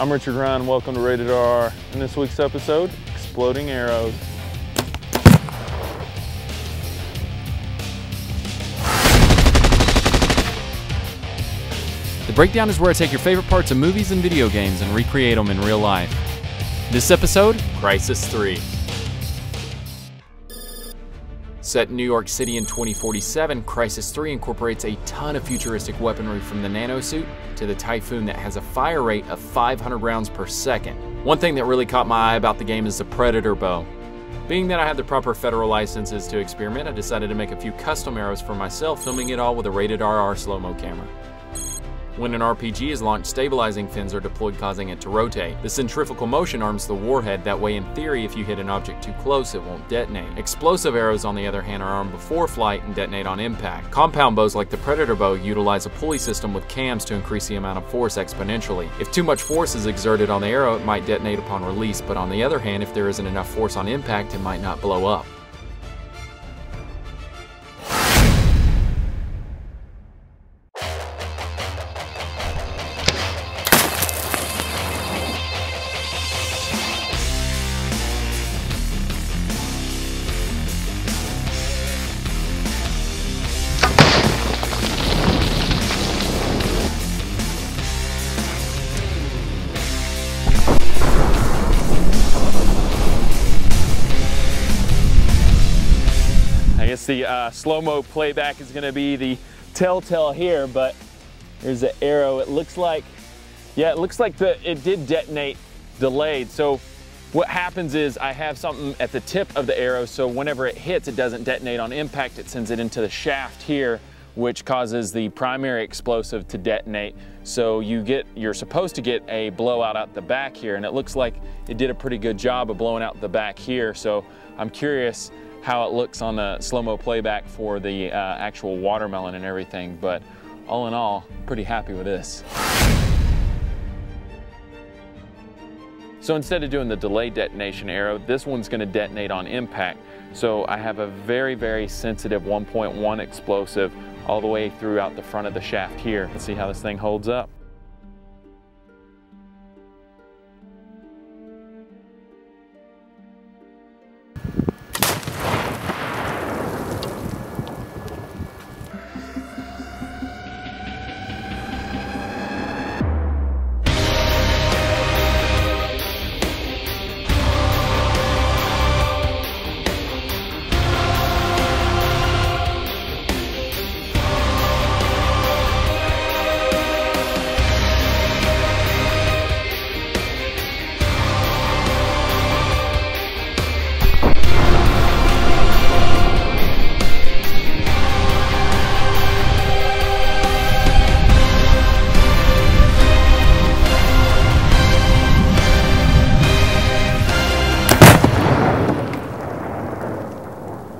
I'm Richard Ryan, welcome to Rated R. In this week's episode, Exploding Arrows. The Breakdown is where I take your favorite parts of movies and video games and recreate them in real life. This episode, Crysis 3. Set in New York City in 2047, Crysis 3 incorporates a ton of futuristic weaponry from the nanosuit to the Typhoon that has a fire rate of 500 rounds per second. One thing that really caught my eye about the game is the Predator bow. Being that I had the proper federal licenses to experiment, I decided to make a few custom arrows for myself, filming it all with a rated RR slow-mo camera. When an RPG is launched, stabilizing fins are deployed causing it to rotate. The centrifugal motion arms the warhead, that way in theory if you hit an object too close it won't detonate. Explosive arrows on the other hand are armed before flight and detonate on impact. Compound bows like the Predator bow utilize a pulley system with cams to increase the amount of force exponentially. If too much force is exerted on the arrow it might detonate upon release, but on the other hand if there isn't enough force on impact it might not blow up. The uh, slow-mo playback is gonna be the telltale here, but there's the arrow. It looks like, yeah, it looks like the, it did detonate delayed. So what happens is I have something at the tip of the arrow, so whenever it hits, it doesn't detonate on impact. It sends it into the shaft here, which causes the primary explosive to detonate. So you get, you're supposed to get a blowout out the back here, and it looks like it did a pretty good job of blowing out the back here. So I'm curious how it looks on the slow-mo playback for the uh, actual watermelon and everything, but all in all, pretty happy with this. So instead of doing the delay detonation arrow, this one's gonna detonate on impact. So I have a very, very sensitive 1.1 explosive all the way throughout the front of the shaft here. Let's see how this thing holds up.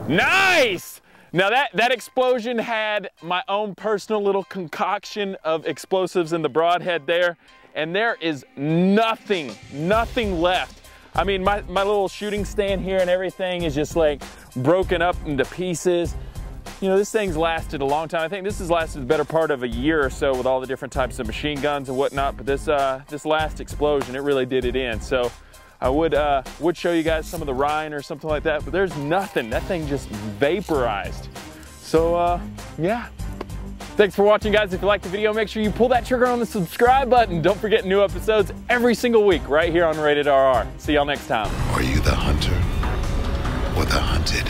Nice! Now that, that explosion had my own personal little concoction of explosives in the broadhead there, and there is nothing, nothing left. I mean, my, my little shooting stand here and everything is just like broken up into pieces. You know, this thing's lasted a long time. I think this has lasted the better part of a year or so with all the different types of machine guns and whatnot, but this, uh, this last explosion, it really did it in. So I would uh, would show you guys some of the Rhine or something like that, but there's nothing. That thing just vaporized. So uh, yeah. Thanks for watching guys. If you liked the video, make sure you pull that trigger on the subscribe button. Don't forget new episodes every single week right here on Rated RR. See y'all next time. Are you the hunter or the hunted?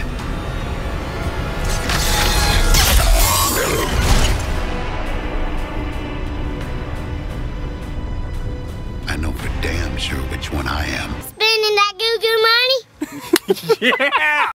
I know for damn sure which one I am. Spending that goo goo money? Yeah!